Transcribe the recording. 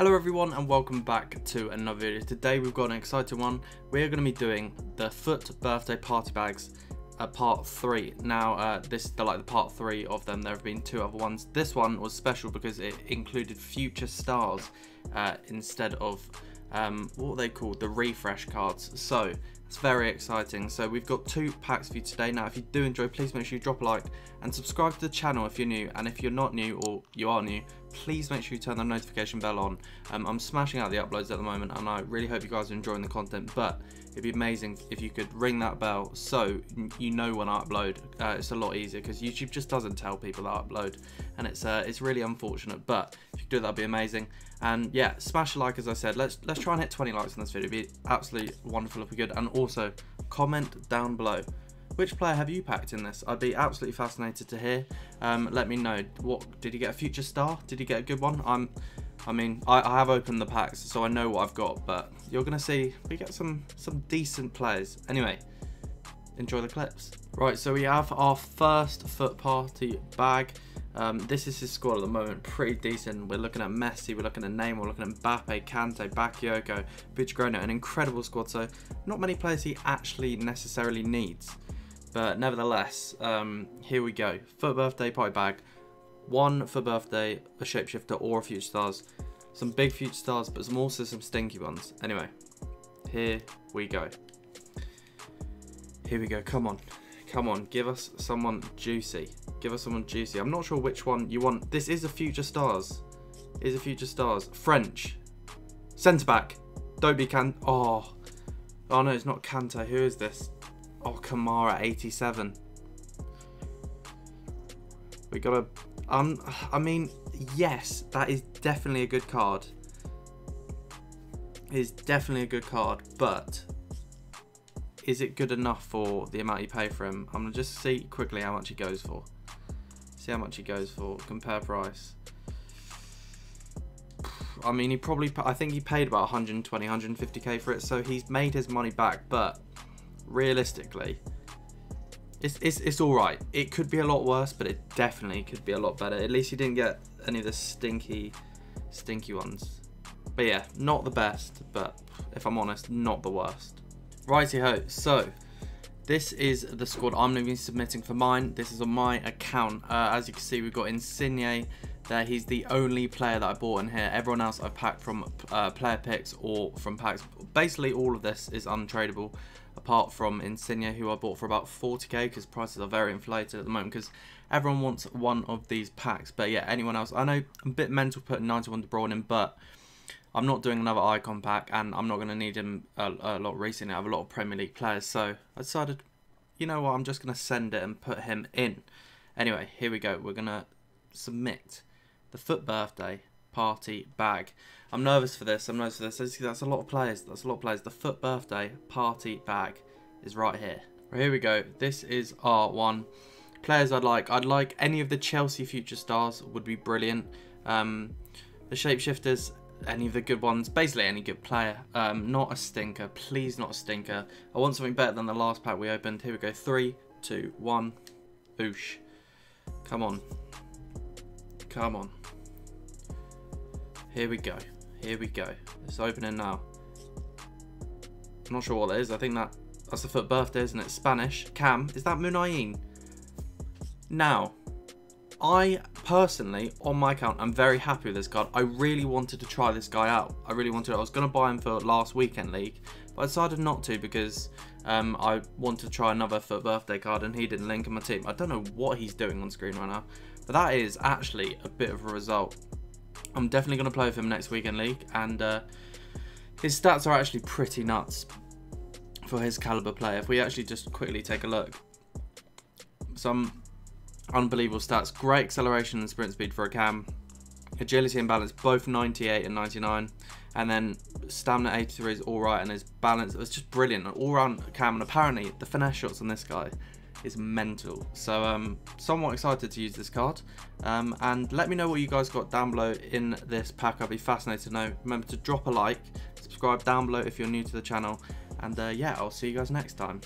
Hello everyone and welcome back to another video. Today we've got an exciting one. We're going to be doing the FUT birthday party bags uh, part 3. Now uh, this is the, like the part 3 of them. There have been two other ones. This one was special because it included future stars uh, instead of um, what they called the refresh cards. So it's very exciting. So we've got two packs for you today. Now if you do enjoy please make sure you drop a like and subscribe to the channel if you're new and if you're not new or you are new please make sure you turn the notification bell on. Um, I'm smashing out the uploads at the moment and I really hope you guys are enjoying the content but it'd be amazing if you could ring that bell so you know when I upload. Uh, it's a lot easier because YouTube just doesn't tell people that I upload and it's uh, it's really unfortunate but if you do that'd be amazing. And yeah, smash a like as I said. Let's let's try and hit 20 likes on this video. It'd be absolutely wonderful if we could. And also comment down below which player have you packed in this? I'd be absolutely fascinated to hear. Um, let me know. What did you get a future star? Did you get a good one? I'm. I mean, I, I, have opened the packs, so I know what I've got. But you're gonna see we get some some decent players. Anyway, enjoy the clips. Right, so we have our first FUT party bag. Um, this is his squad at the moment, pretty decent. We're looking at Messi, we're looking at Neymar, we're looking at Mbappe, Kante, Bakayoko, Buchagrona, an incredible squad. So not many players he actually necessarily needs. But nevertheless, um, here we go. For birthday party bag. One for birthday, a shapeshifter or a future stars. Some big future stars, but some also some stinky ones. Anyway, here we go. Here we go. Come on. Come on. Give us someone juicy. Give us someone juicy. I'm not sure which one you want. This is a future stars. Is a future stars. French. Centre back. Don't be can. Oh. Oh no, it's not Kante. Who is this? Oh, Kamara, 87. We got a... Um, I mean, yes, that is definitely a good card. It is definitely a good card, but is it good enough for the amount you pay for him? I'm going to just see quickly how much he goes for. See how much he goes for. Compare price. I mean, he probably, I think he paid about 120, 150k for it, so he's made his money back, but realistically, it's, it's, it's alright. It could be a lot worse, but it definitely could be a lot better. At least you didn't get any of the stinky, stinky ones. But yeah, not the best, but if I'm honest, not the worst. Righty ho, so this is the squad I'm going to be submitting for mine. This is on my account. Uh, as you can see, we've got Insigne there. He's the only player that I bought in here. Everyone else I've packed from uh, player picks or from packs. Basically, all of this is untradeable apart from Insigne, who I bought for about 40k because prices are very inflated at the moment because everyone wants one of these packs. But yeah, anyone else, I know I'm a bit mental putting 91 De Bruyne in, but I'm not doing another icon pack and I'm not going to need him a, a, lot recently. I have a lot of Premier League players, so I decided, you know what, I'm just going to send it and put him in. Anyway, here we go. We're going to submit the FUT birthday party bag. I'm nervous for this. I'm nervous for this. That's a lot of players. That's a lot of players. The FUT birthday party bag is right here. Right, here we go. This is our one. Players I'd like. I'd like any of the Chelsea future stars would be brilliant. Um, the shapeshifters, any of the good ones. Basically any good player. Um, not a stinker. Please not a stinker. I want something better than the last pack we opened. Here we go. Three, two, one. Oosh. Come on. Come on. Here we go. Here we go. It's opening now. I'm not sure what that is. I think that that's the FUT birthday, isn't it? Spanish. Cam. Is that Muniain? Now, I personally, on my account, I'm very happy with this card. I really wanted to try this guy out. I really wanted. I was going to buy him for last weekend league, but I decided not to because um, I wanted to try another FUT birthday card and he didn't link in my team. I don't know what he's doing on screen right now, but that is actually a bit of a result. I'm definitely going to play with him next weekend league, and uh, his stats are actually pretty nuts for his caliber player. If we actually just quickly take a look, some unbelievable stats. Great acceleration and sprint speed for a cam. Agility and balance, both 98 and 99. And then stamina 83 is alright, and his balance was just brilliant. All round cam, and apparently the finesse shots on this guy is mental. So um, somewhat excited to use this card. Um, and let me know what you guys got down below in this pack. I'd be fascinated to know. Remember to drop a like, subscribe down below if you're new to the channel. And uh, yeah, I'll see you guys next time.